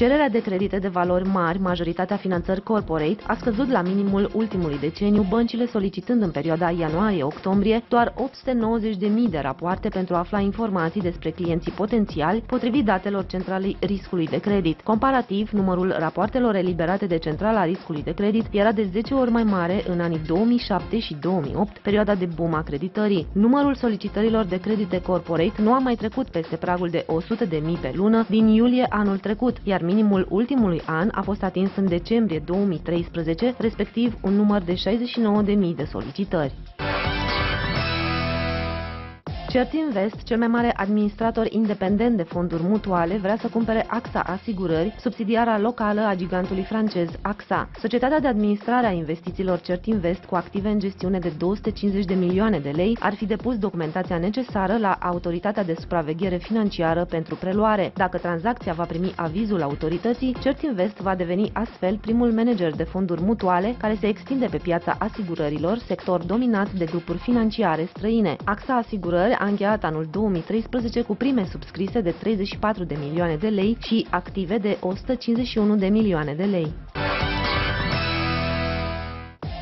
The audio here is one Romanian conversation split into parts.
Cererea de credite de valori mari, majoritatea finanțări corporate, a scăzut la minimul ultimului deceniu, băncile solicitând în perioada ianuarie-octombrie doar 890.000 de rapoarte pentru a afla informații despre clienții potențiali, potrivit datelor Centralei Riscului de Credit. Comparativ, numărul rapoartelor eliberate de Centrala Riscului de Credit era de 10 ori mai mare în anii 2007 și 2008, perioada de boom a creditării. Numărul solicitărilor de credite corporate nu a mai trecut peste pragul de 100.000 pe lună din iulie anul trecut, iar minimul ultimului an a fost atins în decembrie 2013, respectiv un număr de 69.000 de solicitări. Certinvest, cel mai mare administrator independent de fonduri mutuale, vrea să cumpere AXA Asigurări, subsidiara locală a gigantului francez AXA. Societatea de administrare a investițiilor Certinvest, cu active în gestiune de 250 de milioane de lei, ar fi depus documentația necesară la Autoritatea de Supraveghere Financiară pentru preluare. Dacă tranzacția va primi avizul autorității, Certinvest va deveni astfel primul manager de fonduri mutuale care se extinde pe piața asigurărilor, sector dominat de grupuri financiare străine. AXA Asigurări a încheiat anul 2013 cu prime subscrise de 34 de milioane de lei și active de 151 de milioane de lei.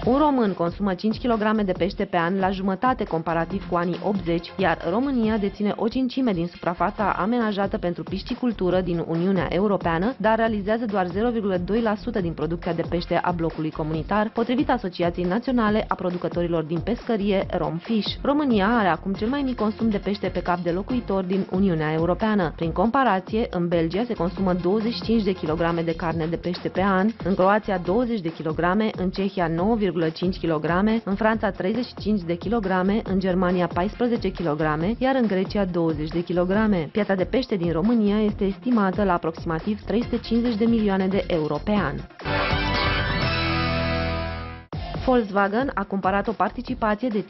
Un român consumă 5 kg de pește pe an la jumătate comparativ cu anii 80, iar România deține o cincime din suprafața amenajată pentru piscicultură din Uniunea Europeană, dar realizează doar 0,2% din producția de pește a blocului comunitar, potrivit Asociației Naționale a Producătorilor din Pescărie Romfish. România are acum cel mai mic consum de pește pe cap de locuitor din Uniunea Europeană. Prin comparație, în Belgia se consumă 25 de kg de carne de pește pe an, în Croația 20 de kg, în Cehia 9, 1,5 kg, în Franța 35 de kg, în Germania 14 kg, iar în Grecia 20 de kg. Piața de pește din România este estimată la aproximativ 350 de milioane de euro pe an. Volkswagen a cumpărat o participație de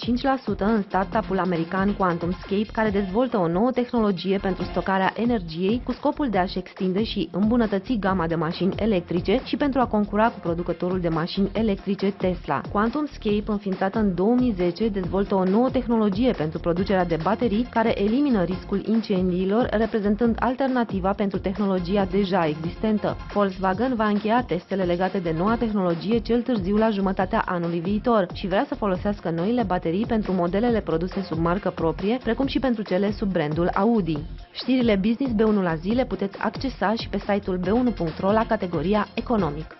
5% în startup-ul american QuantumScape, care dezvoltă o nouă tehnologie pentru stocarea energiei cu scopul de a-și extinde și îmbunătăți gama de mașini electrice și pentru a concura cu producătorul de mașini electrice Tesla. QuantumScape, înființată în 2010, dezvoltă o nouă tehnologie pentru producerea de baterii care elimină riscul incendiilor, reprezentând alternativa pentru tehnologia deja existentă. Volkswagen va încheia testele legate de noua tehnologie cel târziu la jumătatea anului anului viitor și vrea să folosească noile baterii pentru modelele produse sub marcă proprie, precum și pentru cele sub brandul Audi. Știrile Business B1 la zi le puteți accesa și pe site-ul b1.ro la categoria Economic.